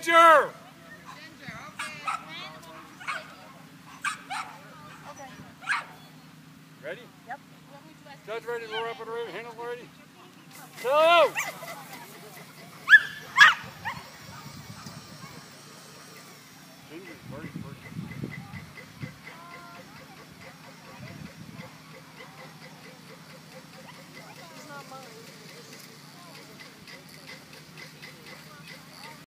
Ginger! Judge ready, Laura up and ready, handle ready. Go! Ginger's very, very.